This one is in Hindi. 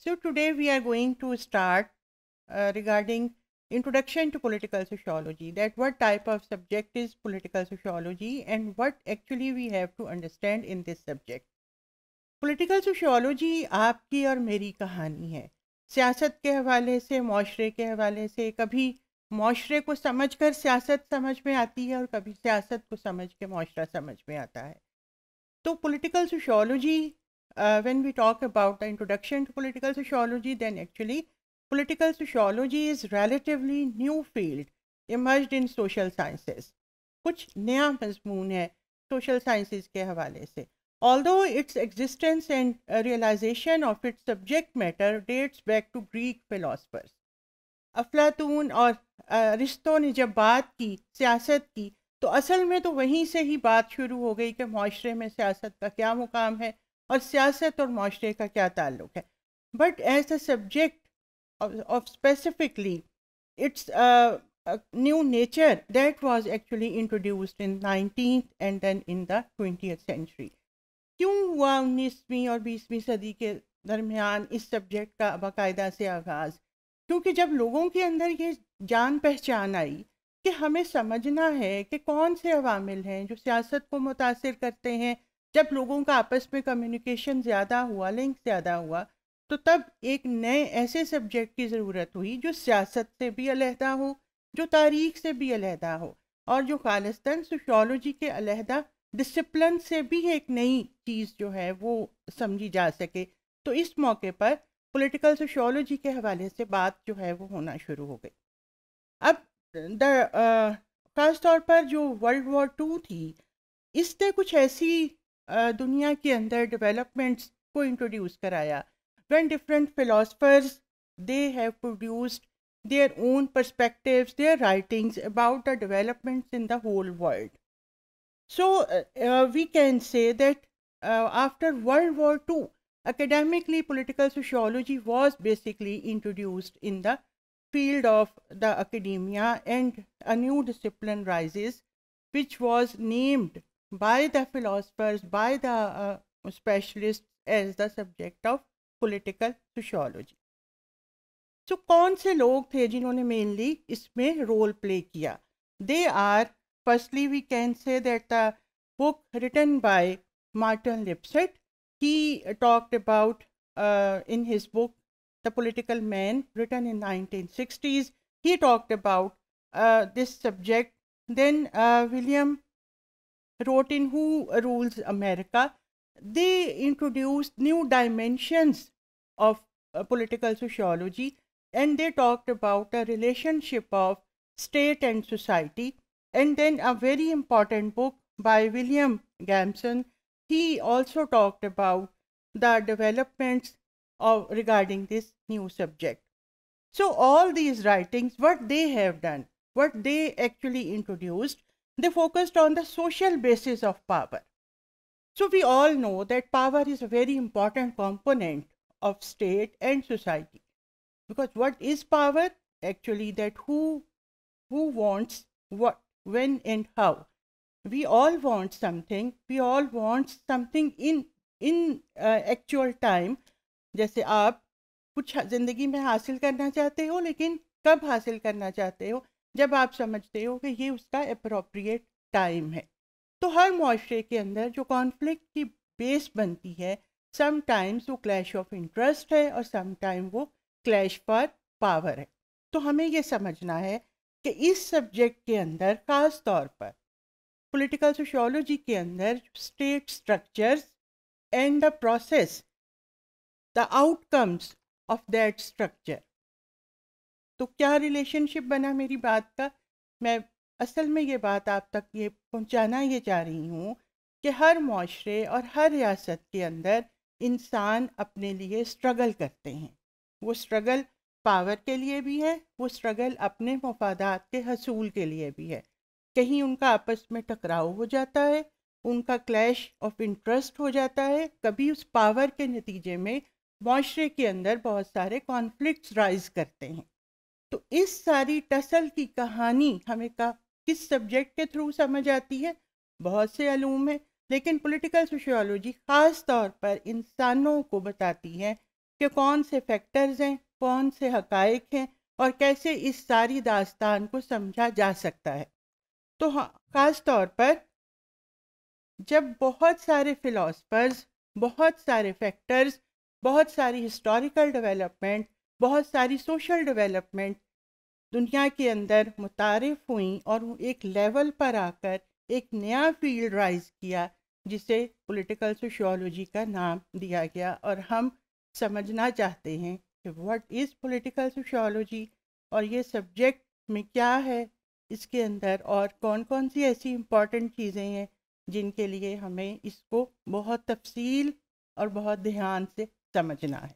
So today we are going to start uh, regarding introduction to political sociology that what type of subject is political sociology and what actually we have to understand in this subject. Political sociology आपकी और मेरी कहानी है सियासत के हवाले से माशरे के हवाले से कभी माशरे को समझ कर सियासत समझ में आती है और कभी सियासत को समझ के माशरा समझ में आता है तो political sociology uh, when we talk about the introduction to political sociology, then actually political sociology is relatively new field emerged in social sciences. कुछ नया मजमून है social sciences के हवाले से although its existence and uh, realization of its subject matter dates back to Greek philosophers. अफलातून और रिश्तों ने जब बात की सियासत की तो असल में तो वहीं से ही बात शुरू हो गई कि माशरे में सियासत का क्या मुकाम है और सियासत और माशरे का क्या ताल्लुक है but as a subject of specifically its new nature that was actually introduced in 19th and then in the 20th century. क्यों हुआ उन्नीसवीं और बीसवीं सदी के दरमियान इस सब्जेक्ट का बाकायदा से आगाज़ क्योंकि जब लोगों के अंदर ये जान पहचान आई कि हमें समझना है कि कौन से अवामिल हैं जो सियासत को मुतासर करते हैं जब लोगों का आपस में कम्युनिकेशन ज़्यादा हुआ लिंक ज़्यादा हुआ तो तब एक नए ऐसे सब्जेक्ट की ज़रूरत हुई जो सियासत से भी अलहदा हो, जो तारीख से भी अलहदा हो और जो खालिस्तान सोशोलॉजी के अलहदा डिसिप्लिन से भी एक नई चीज़ जो है वो समझी जा सके। तो इस मौके पर पॉलिटिकल सोशोलॉजी के हवाले से बात जो है वो होना शुरू हो गई। अब ख़ास तौर पर जो वर्ल्ड वॉर टू थी, इसने कुछ ऐसी दुनिया के अंदर डेवलपमेंट्स को इंट्रोड्यूस कराया when different philosophers they have produced their own perspectives their writings about the developments in the whole world so uh, uh, we can say that uh, after world war ii academically political sociology was basically introduced in the field of the academia and a new discipline rises which was named by the philosophers, by the uh, specialists as the subject of political sociology. So कौन से लोग थे जिन्होंने मेनली इसमें रोल प्ले किया they are firstly we can say that the book written by Martin Lipset. He talked about uh, in his book The Political Man, written in 1960s. He talked about uh, this subject. Then uh, William wrote in Who Rules America, they introduced new dimensions of uh, political sociology and they talked about a relationship of state and society. And then a very important book by William Gamson, he also talked about the developments of regarding this new subject. So all these writings, what they have done, what they actually introduced they focused on the social basis of power. So we all know that power is a very important component of state and society. Because what is power? Actually that who, who wants what, when and how. We all want something. We all want something in, in uh, actual time. जैसे आप कुछ ज़िंदगी में हासिल करना चाहते हो लेकिन कब हासिल करना चाहते हो जब आप समझते हो कि ये उसका अप्रोप्रिएट टाइम है। तो हर मुआरे के अंदर जो कॉन्फ्लिक्ट की बेस बनती है समटाइम्स वो क्लैश ऑफ़ इंटरेस्ट है और समटाइम वो क्लैश फॉर पावर है। तो हमें ये समझना है कि इस सब्जेक्ट के अंदर, ख़ास तौर पर पॉलिटिकल सोशोलॉजी के अंदर state structures and the process the outcomes of that structure तो क्या रिलेशनशिप बना मेरी बात का? मैं असल में ये बात आप तक ये पहुंचाना ये चाह रही हूँ कि हर माशरे और हर रियासत के अंदर इंसान अपने लिए स्ट्रगल करते हैं। वो स्ट्रगल पावर के लिए भी है, वो स्ट्रगल अपने मफादात के हसूल के लिए भी है। कहीं उनका आपस में टकराव हो जाता है, उनका क्लैश ऑफ़ इंटरेस्ट हो जाता है, कभी उस पावर के नतीजे में माशरे के अंदर बहुत सारे कॉन्फ्लिक्ट्स राइज करते हैं। तो इस सारी टसल की कहानी हमें का, किस सब्जेक्ट के थ्रू समझ आती है? बहुत से अलूम है, लेकिन पॉलिटिकल सोशियोलॉजी ख़ास तौर पर इंसानों को बताती है कि कौन से फैक्टर्स हैं, कौन से हकाइक हैं और कैसे इस सारी दास्तान को समझा जा सकता है। तो हाँ ख़ास तौर पर जब बहुत सारे फ़िलासफ़र्स बहुत सारे फैक्टर्स बहुत सारी हिस्टोरिकल डेवलपमेंट बहुत सारी सोशल डेवलपमेंट दुनिया के अंदर मुतारफ़ हुई और एक लेवल पर आकर एक नया फ़ील्ड राइज किया, जिसे पॉलिटिकल सोशियोलॉजी का नाम दिया गया। और हम समझना चाहते हैं कि व्हाट इज़ पॉलिटिकल सोशियोलॉजी और ये सब्जेक्ट में क्या है इसके अंदर और कौन कौन सी ऐसी इंपॉर्टेंट चीज़ें हैं जिनके लिए हमें इसको बहुत तफसील और बहुत ध्यान से समझना है।